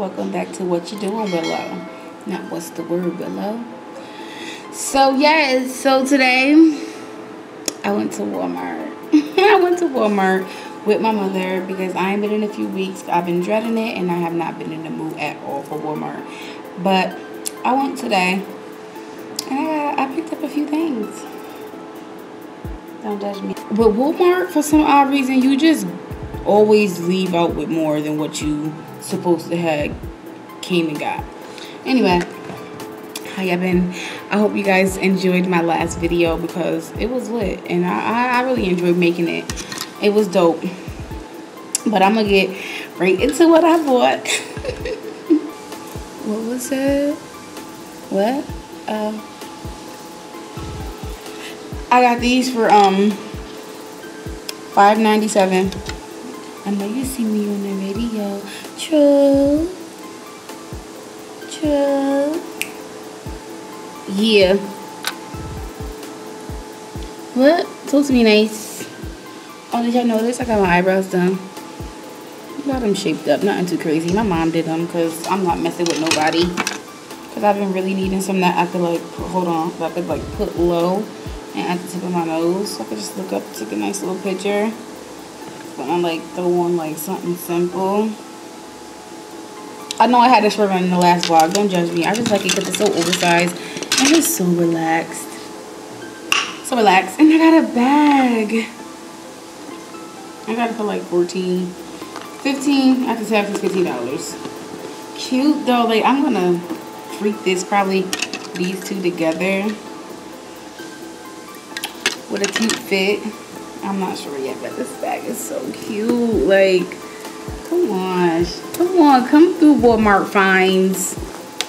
welcome back to what you doing Willou. Not what's the word Willou. So yes so today i went to walmart. I went to walmart with my mother because i ain't been in a few weeks. I've been dreading it and i have not been in the mood at all for walmart. But i went today and i, I picked up a few things. Don't judge me. But walmart for some odd reason you just always leave out with more than what you supposed to have came and got. Anyway, how y'all been? I hope you guys enjoyed my last video because it was lit and I, I really enjoyed making it. It was dope. But I'm gonna get right into what I bought. what was that? What? Um, I got these for um 5.97. I know you see me on the radio. True. True. Yeah. What? Talk to me nice. Oh, did y'all notice? I got my eyebrows done. Got them shaped up. Nothing too crazy. My mom did them because I'm not messing with nobody. Because I've been really needing some that I could like, hold on, that I could like put low and at the tip of my nose. So I could just look up, take a nice little picture. I like throw on like something simple. I know I had this shirt on in the last vlog. Don't judge me. I just like it because it's so oversized. And it's so relaxed. So relaxed. And I got a bag. I got it for like 14 15 I after tax is $15. Cute though. Like I'm gonna freak this probably these two together with a cute fit. I'm not sure yet, but this bag is so cute. Like, come on. Come on. Come through Walmart finds.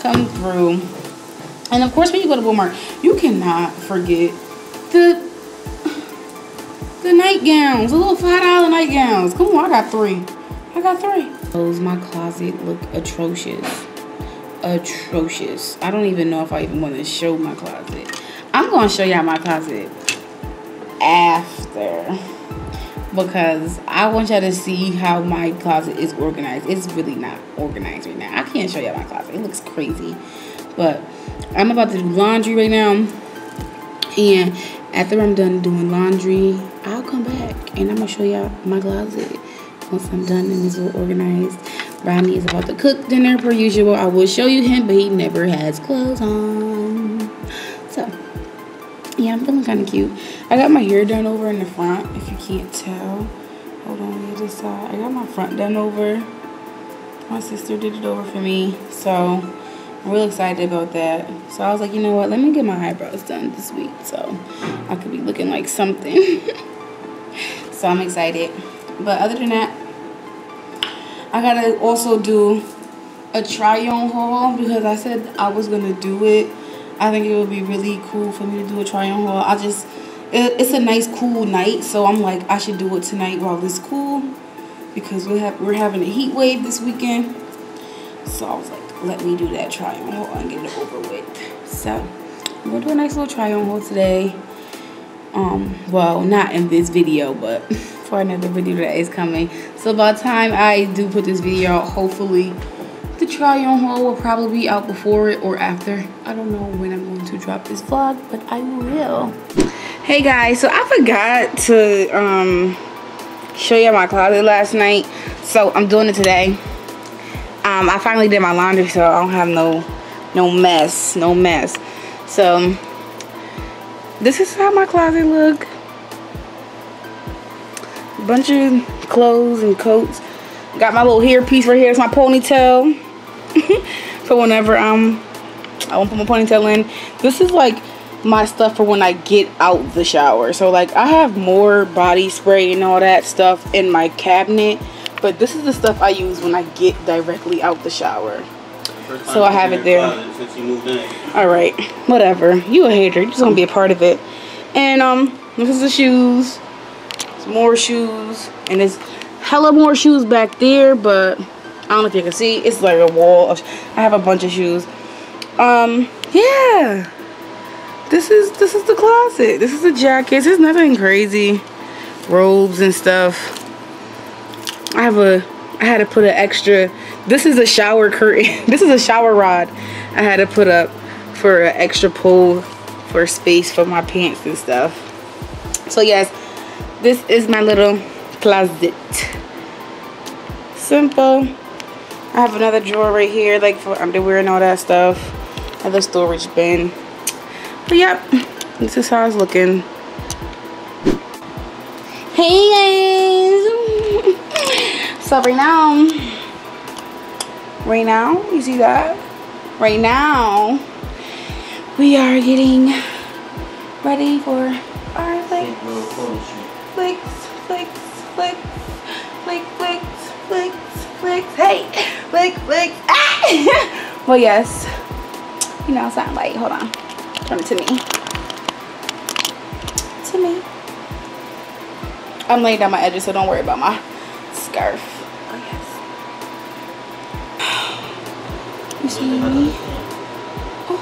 Come through. And of course, when you go to Walmart, you cannot forget the the nightgowns. The little $5 nightgowns. Come on, I got three. I got three. Those my closet look atrocious. Atrocious. I don't even know if I even want to show my closet. I'm going to show y'all my closet after because I want y'all to see how my closet is organized. It's really not organized right now. I can't show y'all my closet. It looks crazy. But I'm about to do laundry right now. And after I'm done doing laundry, I'll come back and I'm going to show y'all my closet once I'm done and it's all organized. Ronnie is about to cook dinner per usual. I will show you him, but he never has clothes on. So, yeah, I'm feeling kind of cute. I got my hair done over in the front, if you can't tell. Hold on the other side. I got my front done over. My sister did it over for me. So, I'm real excited about that. So, I was like, you know what? Let me get my eyebrows done this week. So, I could be looking like something. so, I'm excited. But other than that, I gotta also do a try-on haul because I said I was gonna do it I think it would be really cool for me to do a try on haul. I just, it, it's a nice cool night, so I'm like, I should do it tonight while it's cool because we have we're having a heat wave this weekend. So I was like, let me do that try on haul and get it over with. So I'm gonna do a nice little try on haul today. Um, well, not in this video, but for another video that is coming. So by the time I do put this video out, hopefully the try on haul will probably be out before it or after. I don't know when I'm going to drop this vlog, but I will. Hey guys, so I forgot to um, show you my closet last night. So I'm doing it today. Um, I finally did my laundry so I don't have no no mess, no mess. So this is how my closet look. A bunch of clothes and coats. Got my little hair piece right here. It's my ponytail. for whenever um I won't put my ponytail in. This is like my stuff for when I get out the shower. So like I have more body spray and all that stuff in my cabinet. But this is the stuff I use when I get directly out the shower. So I have it there. Alright, whatever. You a hater. You're just gonna be a part of it. And um, this is the shoes. More shoes. And there's hella more shoes back there, but I don't know if you can see. It's like a wall. Of, I have a bunch of shoes. Um, yeah. This is this is the closet. This is the jackets. It's nothing crazy. Robes and stuff. I have a I had to put an extra. This is a shower curtain. this is a shower rod. I had to put up for an extra pull for space for my pants and stuff. So yes, this is my little closet. Simple. I have another drawer right here, like for underwear and all that stuff. Another storage bin. But yep, this is how it's looking. Hey guys. so right now, right now, you see that? Right now, we are getting ready for our flicks, flicks, flicks, flicks, flicks, flicks, flicks, flicks, hey, flicks, flicks, ah! well, yes, you know, something like, hold on, it to me, to me. I'm laying down my edges, so don't worry about my scarf. Oh, yes. You see me? Oh,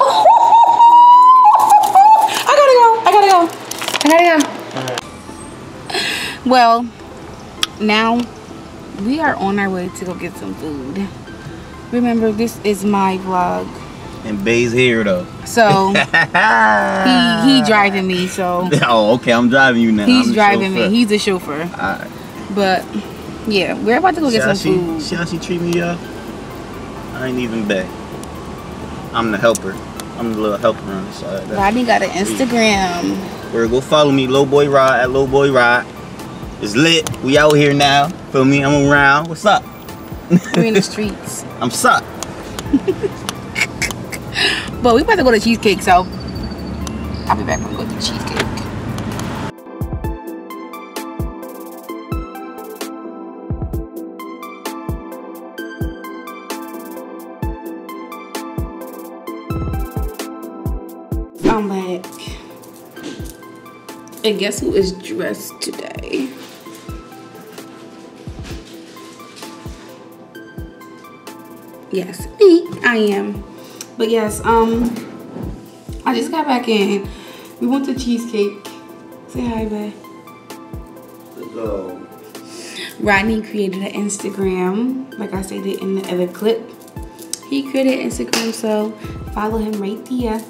oh. I gotta go. I gotta go. I gotta go. Well, now we are on our way to go get some food. Remember, this is my vlog. And Bay's here though. So he he driving me. So oh, okay, I'm driving you now. he's driving me. He's a chauffeur. But yeah, we're about to go See get some she, food. see how she treat me, y'all? I ain't even Bay. I'm the helper. I'm the little helper on the side. Rodney got an Instagram. Where go follow me, Low Boy Rod at Low Boy Rod. It's lit. We out here now. Feel me? I'm around. What's up? We're in the streets. I'm suck. But we about to go to cheesecake, so I'll be back when we go to cheesecake. I'm back. And guess who is dressed today? Yes, me. I am. But yes, um, I just got back in. We went to cheesecake. Say hi, babe. Let's. Rodney created an Instagram, like I stated in the other clip. He created Instagram, so follow him right there.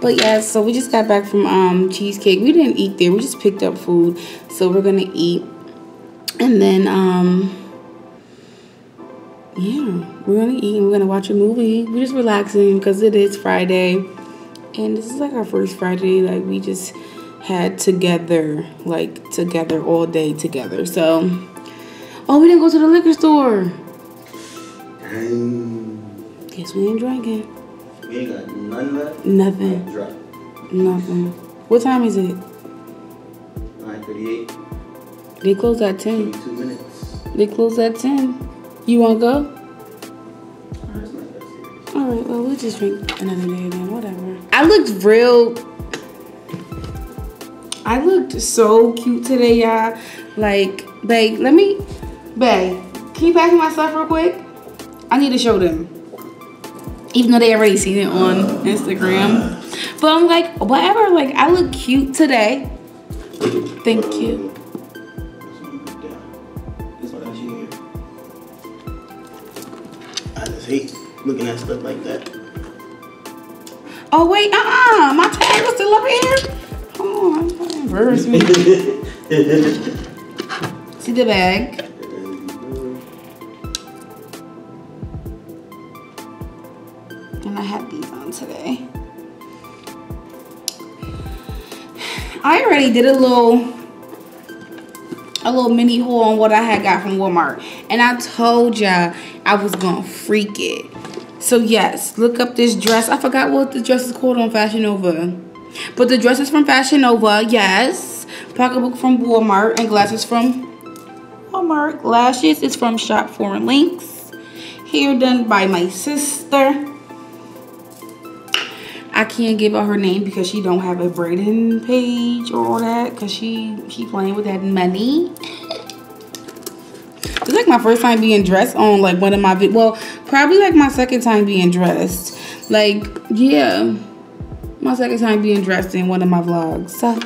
But yeah, so we just got back from um cheesecake. We didn't eat there. We just picked up food, so we're gonna eat, and then um yeah, we're gonna eat and we're gonna watch a movie. We're just relaxing because it is Friday, and this is like our first Friday. Like we just had together, like together all day together. So, oh, we didn't go to the liquor store. Dang. Guess we ain't drinking. We ain't got none left. Nothing. Nothing. What time is it? 938. They close at ten. 22 minutes. They close at ten. You wanna go? That's not that serious. All right. Well, we'll just drink another day then. Whatever. I looked real. I looked so cute today, y'all. Like, babe, let me, babe, can you pass me my stuff real quick? I need to show them. Even though they already seen it on Instagram. But I'm like, whatever. Like, I look cute today. Thank you. I just hate looking at stuff like that. Oh wait, uh-uh. My tag was still up here. Hold on, don't embarrass me. See the bag. And I had these on today. I already did a little a little mini haul on what I had got from Walmart. And I told y'all I was gonna freak it. So yes, look up this dress. I forgot what the dress is called on Fashion Nova. But the dress is from Fashion Nova, yes. Pocketbook from Walmart and glasses from Walmart. Lashes is from Shop Foreign Links. Hair done by my sister. I can't give out her name because she don't have a braiding page or all that because she she playing with that money. It's like my first time being dressed on like one of my well probably like my second time being dressed. Like yeah, my second time being dressed in one of my vlogs. So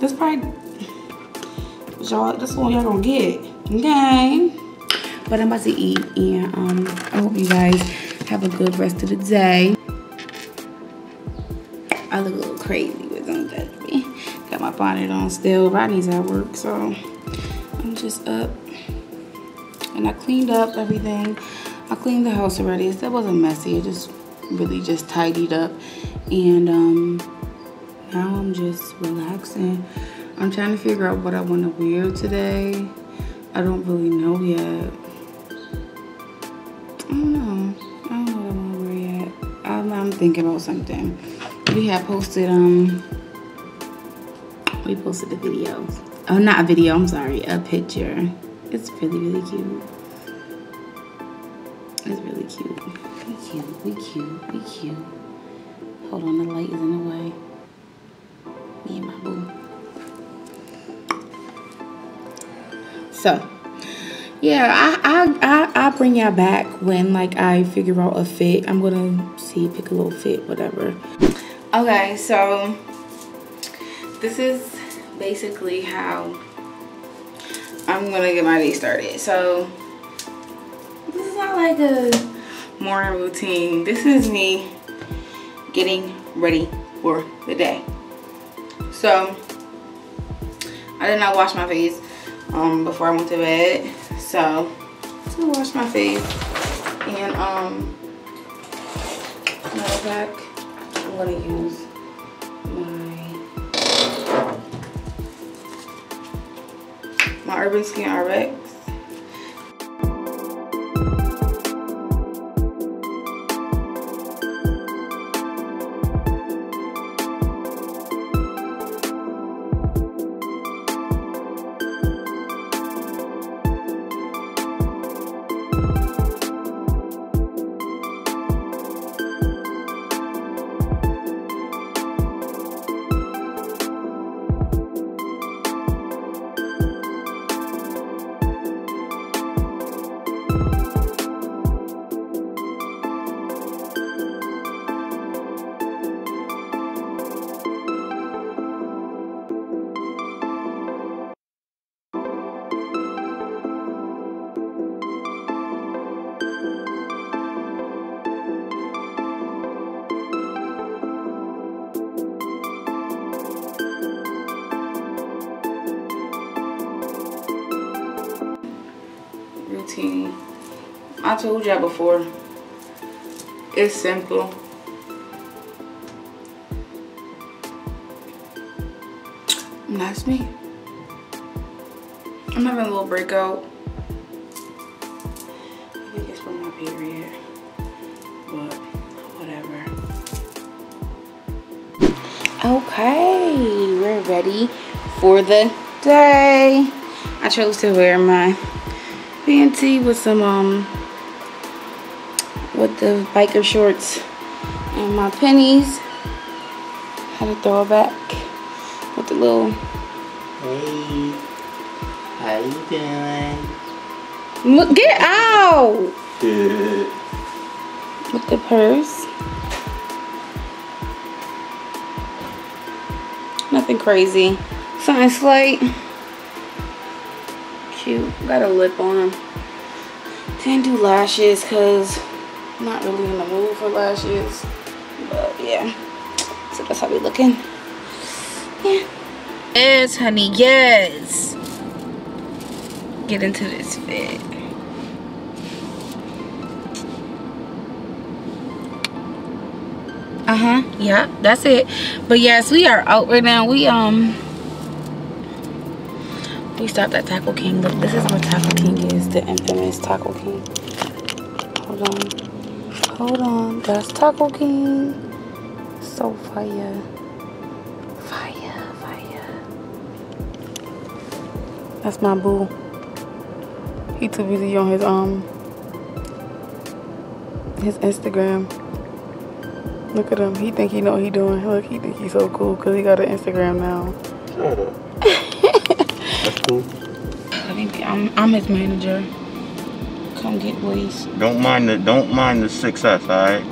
that's probably y'all, that's all y'all gonna get. Okay. But I'm about to eat and um I hope you guys have a good rest of the day. I look a little crazy with them me. Got my bonnet on still. Rodney's at work, so I'm just up. And I cleaned up everything. I cleaned the house already. That wasn't messy. It just really just tidied up. And um now I'm just relaxing. I'm trying to figure out what I want to wear today. I don't really know yet. I don't know. I don't know what I want to wear yet. I'm, I'm thinking about something. We had posted, um, we posted the video. Oh, not a video, I'm sorry, a picture. It's really, really cute. It's really cute. We cute, we cute, we cute. Hold on, the light is in the way. Me and my boo. So, yeah, I I I I bring y'all back when like I figure out a fit. I'm gonna see pick a little fit, whatever. Okay, so this is basically how I'm gonna get my day started. So this is not like a morning routine. This is me getting ready for the day. So I did not wash my face um, before I went to bed. So I'm gonna wash my face and um matter I'm gonna use my Urban Skin RX. Routine. I told y'all before, it's simple. And that's me. I'm having a little breakout. I think it's from my period. But whatever. Okay, we're ready for the day. I chose to wear my PNT with some um with the biker shorts and my pennies. Had to throw it back with the little Hey, how you doing? Look, get out Good. with the purse. Nothing crazy. Something slight. Cute. Got a lip on. Didn't do lashes because I'm not really in the mood for lashes. But yeah. So that's how we looking. Yeah. Yes, honey. Yes. Get into this fit. Uh-huh. Yeah, that's it. But yes, we are out right now. We um we stopped at Taco King. Look, this is where Taco King is, the infamous Taco King. Hold on. Hold on. That's Taco King. So fire. Fire, fire. That's my boo. He too busy on his um his Instagram. Look at him. He think he know what he doing. Look, he think he's so cool because he got an Instagram now. Shut up. I think I'm, I'm his manager. Come get waste. Don't mind the don't mind the success, alright?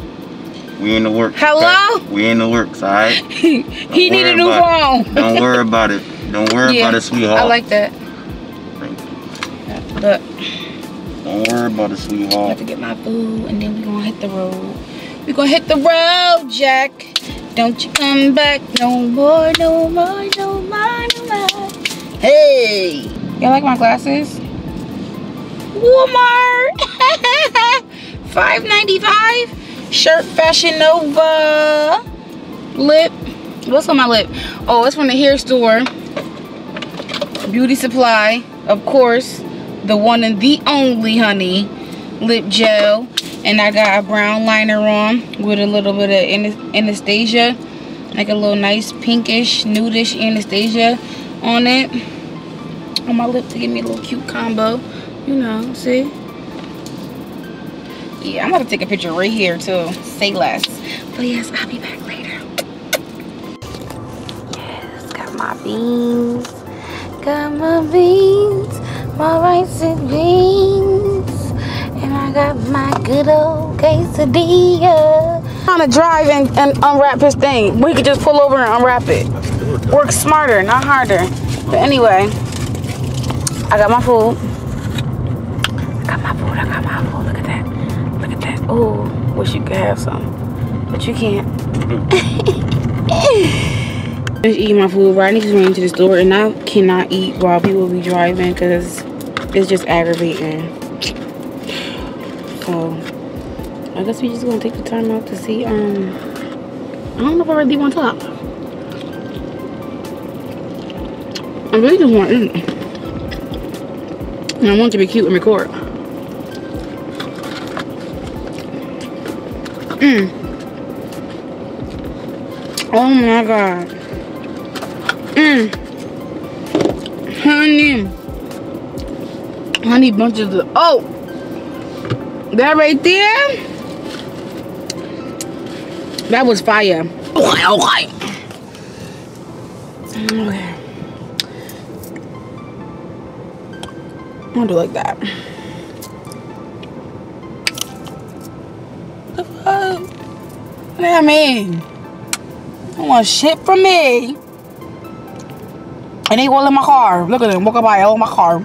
We in the works. Hello? We in the works, alright? he need a new phone. Don't worry about it. Don't worry Yeah, about it, sweetheart. I like that. But Don't worry about it, I sweetheart. have to get my food and then we gonna hit the road. We gonna hit the road, Jack. Don't you come back no more, no more, no more, no more. Hey! You like my glasses? Walmart! $5.95. Shirt Fashion Nova. Lip. What's on my lip? Oh, it's from the hair store. Beauty Supply. Of course. The one and the only, honey. Lip gel. And I got a brown liner on with a little bit of Anastasia. Like a little nice pinkish, nudish Anastasia on it. On my lip to give me a little cute combo. You know, see? Yeah, I'm gonna take a picture right here too. Say less. But yes, I'll be back later. Yes, got my beans. Got my beans. My rice and beans. And I got my good old quesadilla. Trying to drive and, and unwrap his thing. We could just pull over and unwrap it. Work smarter, not harder. But anyway, I got my food. I got my food. I got my food. Look at that. Look at that. Oh, wish you could have some, but you can't. Just eating my food. Rodney just ran to the store, and I cannot eat while people be driving because it's just aggravating. So I guess we just gonna take the time out to see. Um, I don't know if I really want to talk. I really just want to eat. And I want to be cute and record. Mm. Oh my god. Mm. Honey. Honey bunches of oh that right there that was fire. Okay, okay. Okay. Gonna do like that. The fuck? What do I mean? Don't want shit from me. And they all in my car. Look at them. Walk by all my car.